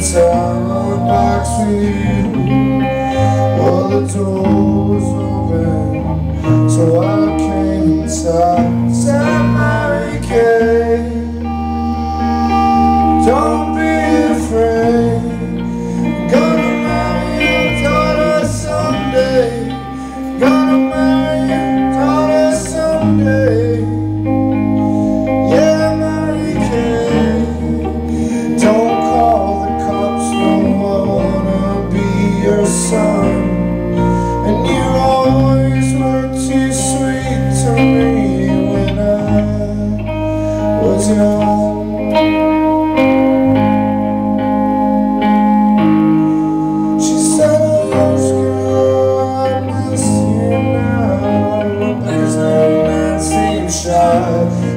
sour box with you all the. life